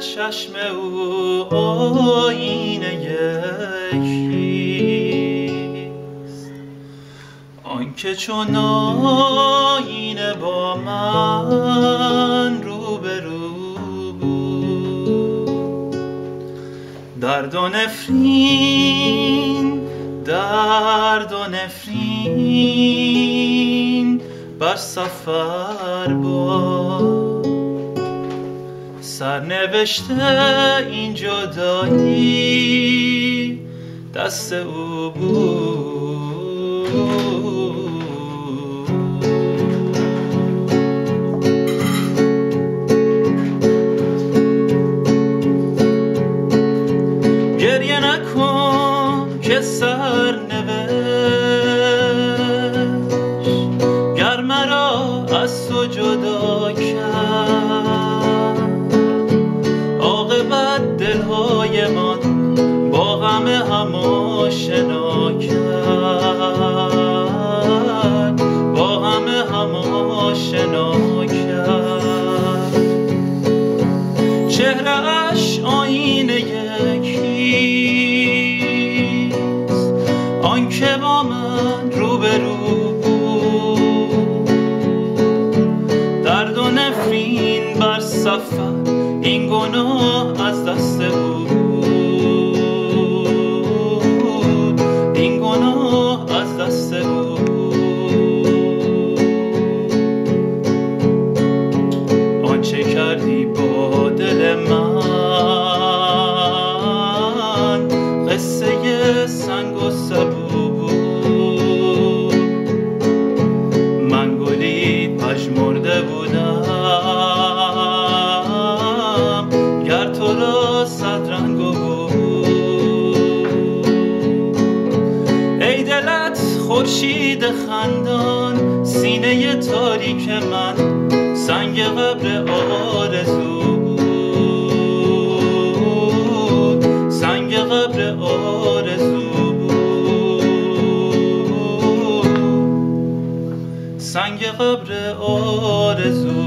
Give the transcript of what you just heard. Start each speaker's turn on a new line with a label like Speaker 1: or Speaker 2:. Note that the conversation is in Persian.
Speaker 1: چشم او آینه یکیست آنکه چون آینه با من روبرو بود. درد و نفرین درد و نفرین بر سفر باد سرنوشت این جدایی دست او بود. گریه نکن که سرنوشت. گر مرا از تو جدا غم هم آشنا کرد. با غم هم آشنا کرد چهرهش آینه یکیست آنکه با من روبرو بود. درد و نفرین بر سفر این گناه آنچه کردی با دل من. قصه سنگ و سبو بود من گلی پژمرده بودم. گر تو را صد رنگ و ای دلت خورشید خندان سینه تاریک من. سنگ قبر آرزو بود. سنگ قبر آرزو بود. سنگ قبر آرزو